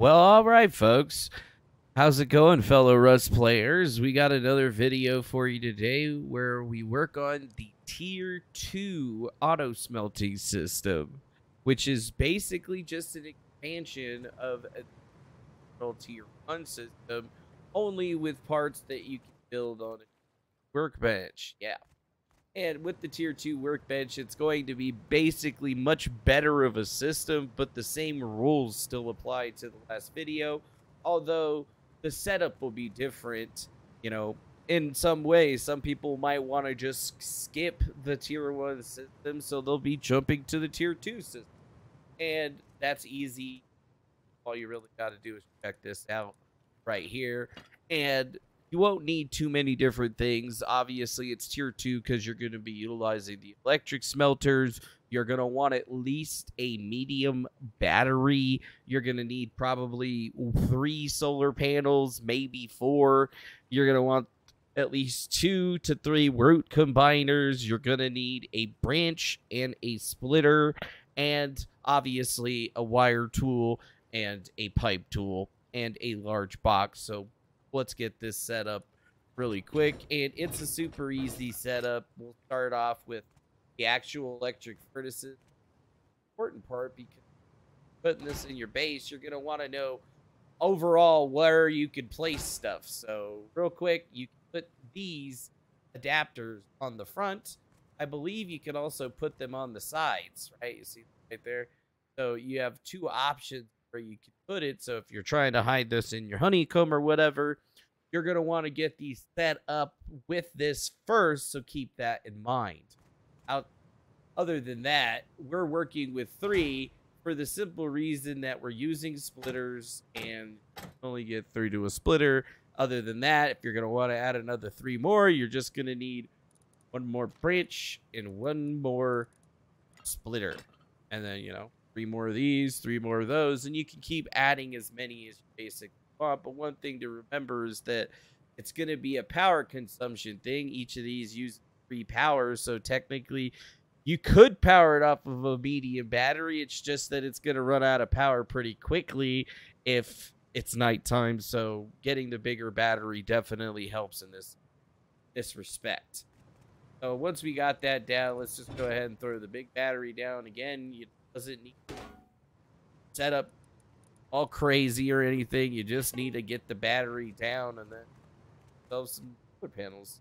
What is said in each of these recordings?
Well, all right, folks. How's it going, fellow Rust players? We got another video for you today where we work on the Tier 2 auto smelting system, which is basically just an expansion of a Tier 1 system, only with parts that you can build on a workbench. Yeah. And with the tier 2 workbench, it's going to be basically much better of a system, but the same rules still apply to the last video. Although the setup will be different, you know, in some ways. Some people might want to just skip the tier 1 system, so they'll be jumping to the tier 2 system. And that's easy. All you really got to do is check this out right here. And you won't need too many different things. Obviously, it's tier two because you're going to be utilizing the electric smelters. You're going to want at least a medium battery. You're going to need probably three solar panels, maybe four. You're going to want at least two to three root combiners. You're going to need a branch and a splitter, and obviously a wire tool and a pipe tool and a large box. So let's get this set up really quick. And it's a super easy setup. We'll start off with the actual electric furnaces. Important part because putting this in your base, you're going to want to know overall where you could place stuff. So real quick, you put these adapters on the front. I believe you can also put them on the sides, right? You see right there. So you have two options where you can put it. So if you're trying to hide this in your honeycomb or whatever, you're going to want to get these set up with this first. So keep that in mind. Out, other than that, we're working with three for the simple reason that we're using splitters and only get three to a splitter. Other than that, if you're going to want to add another three more, you're just going to need one more branch and one more splitter. And then, you know, three more of these, three more of those, and you can keep adding as many as you basically want. But one thing to remember is that it's going to be a power consumption thing. Each of these use three powers, so technically you could power it off of a medium battery. It's just that it's going to run out of power pretty quickly if it's nighttime. So getting the bigger battery definitely helps in this this respect. So once we got that down, let's just go ahead and throw the big battery down again. You doesn't need set up all crazy or anything. You just need to get the battery down and then throw some panels.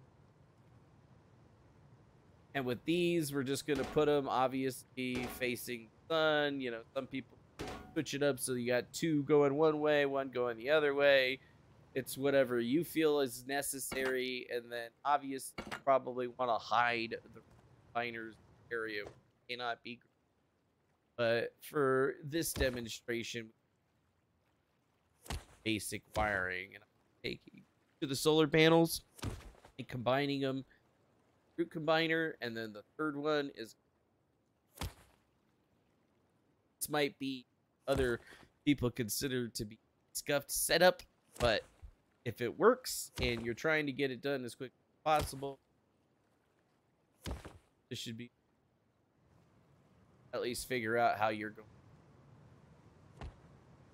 And with these, we're just going to put them obviously facing sun. You know, some people switch it up so you got two going one way, one going the other way. It's whatever you feel is necessary. And then obviously probably want to hide the miners area. Cannot be but for this demonstration, basic wiring, and taking to the solar panels and combining them, root combiner, and then the third one is this might be other people consider to be scuffed setup, but if it works and you're trying to get it done as quick as possible, this should be at least figure out how you're going.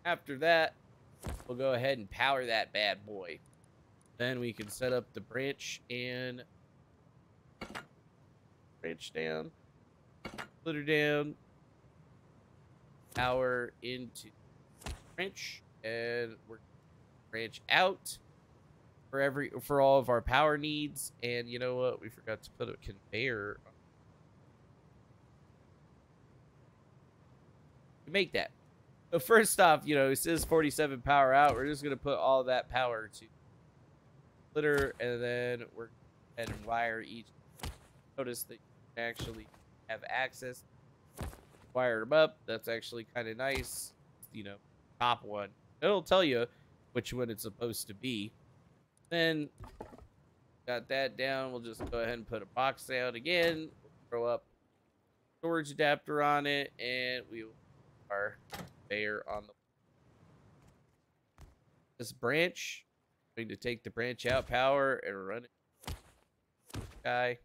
After that, we'll go ahead and power that bad boy. Then we can set up the branch and branch down, splitter down, power into branch, and we're branch out for every for all of our power needs. And you know what? We forgot to put a conveyor make that. So first off, you know, it says 47 power out. We're just going to put all that power to splitter, and then we're to wire each. Notice that you actually have access. Wire them up. That's actually kind of nice. You know, top one. It'll tell you which one it's supposed to be. Then, got that down. We'll just go ahead and put a box out again. throw up storage adapter on it, and we our conveyor on the this branch. I'm going to take the branch out power and run it. Guy.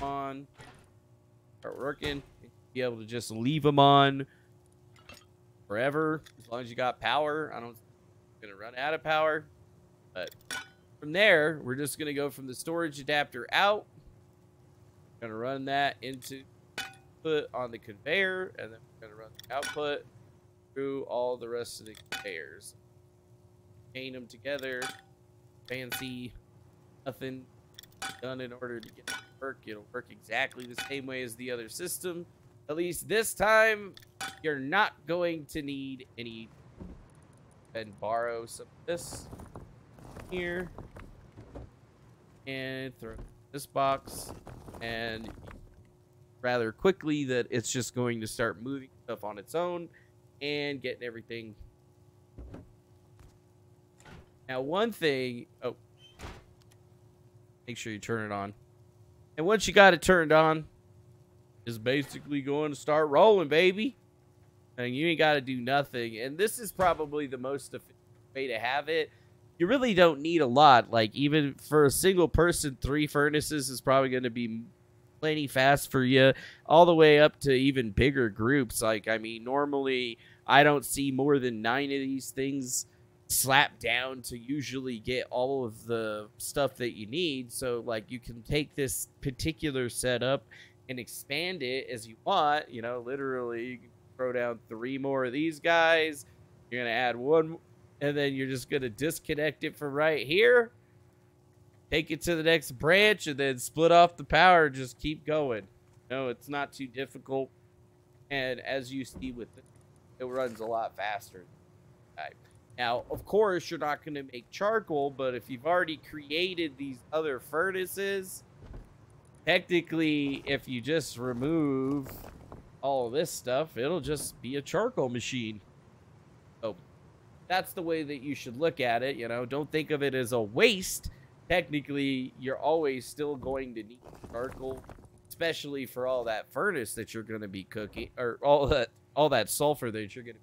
On. Start working. be able to just leave them on forever as long as you got power. I don't gonna run out of power, but from there we're just gonna go from the storage adapter out. Gonna run that into put on the conveyor, and then we're gonna run the output through all the rest of the conveyors. Chain them together. Fancy, nothing done in order to get it to work. It'll work exactly the same way as the other system. At least this time, you're not going to need any and borrow some of this here and throw this box and rather quickly that it's just going to start moving stuff on its own and getting everything now one thing oh make sure you turn it on and once you got it turned on is basically going to start rolling baby and you ain't got to do nothing. And this is probably the most efficient way to have it. You really don't need a lot. Like, even for a single person, three furnaces is probably going to be plenty fast for you, all the way up to even bigger groups. Like, I mean, normally I don't see more than nine of these things slapped down to usually get all of the stuff that you need. So, like, you can take this particular setup and expand it as you want. You know, literally, you throw down three more of these guys. You're to add one, and then you're just going to disconnect it from right here. Take it to the next branch, and then split off the power. and Just keep going. No, it's not too difficult. And as you see with it, it runs a lot faster. Now, of course, you're not going to make charcoal, but if you've already created these other furnaces, technically, if you just remove all this stuff, it'll just be a charcoal machine. That's the way that you should look at it. You know, don't think of it as a waste. Technically, you're always still going to need charcoal, especially for all that furnace that you're going to be cooking, or all that all that sulfur that you're going to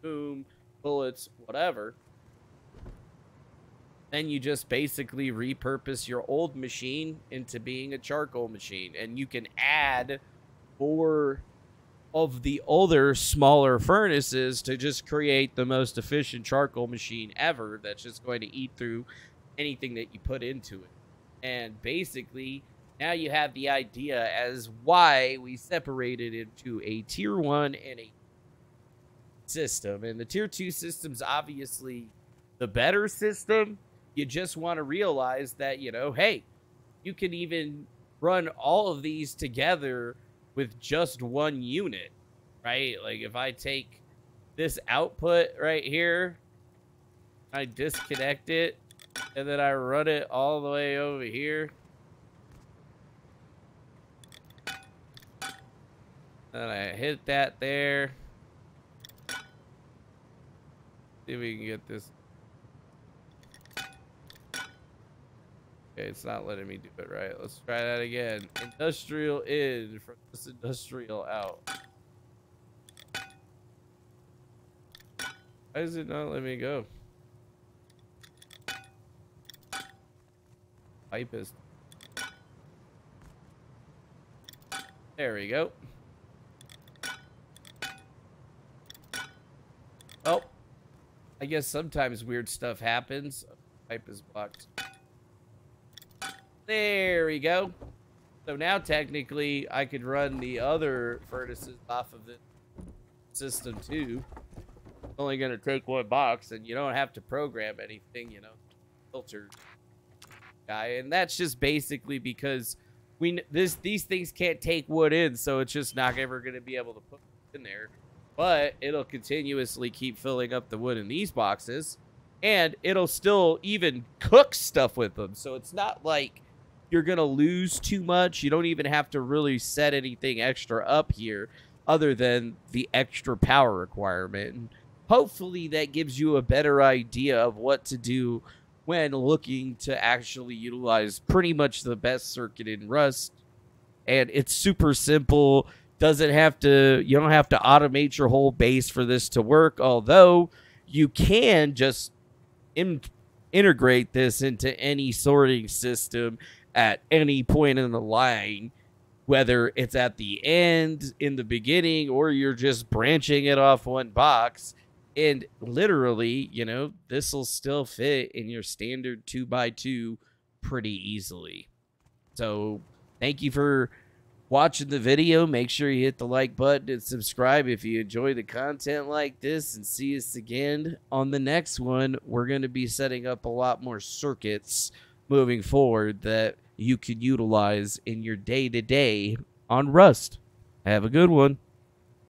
boom, bullets, whatever. Then you just basically repurpose your old machine into being a charcoal machine, and you can add more of the other smaller furnaces to just create the most efficient charcoal machine ever that's just going to eat through anything that you put into it. And basically, now you have the idea as why we separated into a tier one and a system. And the tier two system's obviously the better system. You just want to realize that, you know, hey, you can even run all of these together with just one unit, right? Like if I take this output right here, I disconnect it, and then I run it all the way over here. Then I hit that there. See if we can get this Okay, it's not letting me do it right. Let's try that again. Industrial in from this industrial out. Why is it not letting me go? Pipe is. There we go. Oh. I guess sometimes weird stuff happens. Pipe is blocked. There we go. So now technically I could run the other furnaces off of the system too. It's only going to take one box and you don't have to program anything, you know, filter guy. And that's just basically because we this these things can't take wood in, so it's just not ever going to be able to put in there. But it'll continuously keep filling up the wood in these boxes and it'll still even cook stuff with them. So it's not like you're going to lose too much. You don't even have to really set anything extra up here other than the extra power requirement. And hopefully that gives you a better idea of what to do when looking to actually utilize pretty much the best circuit in Rust. And it's super simple. Doesn't have to, you don't have to automate your whole base for this to work, although you can just in, integrate this into any sorting system at any point in the line whether it's at the end, in the beginning, or you're just branching it off one box. And literally, you know, this will still fit in your standard 2x2 pretty easily. So, thank you for watching the video. Make sure you hit the like button and subscribe if you enjoy the content like this. And see us again on the next one. We're going to be setting up a lot more circuits moving forward that you can utilize in your day to day on Rust. Have a good one.